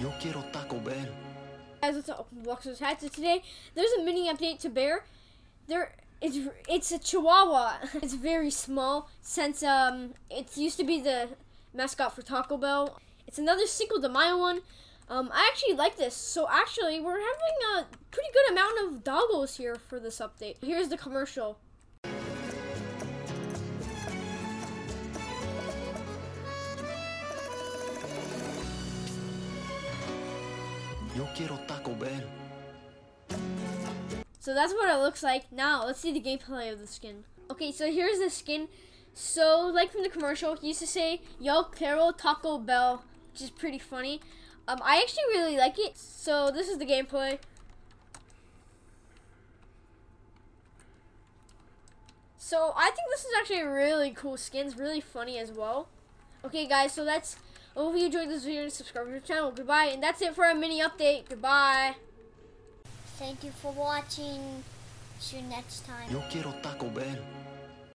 Yo quiero Taco Bell. Guys, what's up? Hats. So today there's a mini update to Bear. There, it's it's a Chihuahua. it's very small since um it used to be the mascot for Taco Bell. It's another Cinco de Mayo one. Um, I actually like this. So actually, we're having a pretty good amount of doggos here for this update. Here's the commercial. Yo quiero Taco Bell. So that's what it looks like. Now let's see the gameplay of the skin. Okay, so here's the skin. So like from the commercial, he used to say "Yo quiero Taco Bell," which is pretty funny. Um, I actually really like it. So this is the gameplay. So I think this is actually a really cool skin. It's really funny as well. Okay, guys, so that's. I hope you enjoyed this video and subscribe to the channel. Goodbye, and that's it for a mini update. Goodbye. Thank you for watching. See you next time.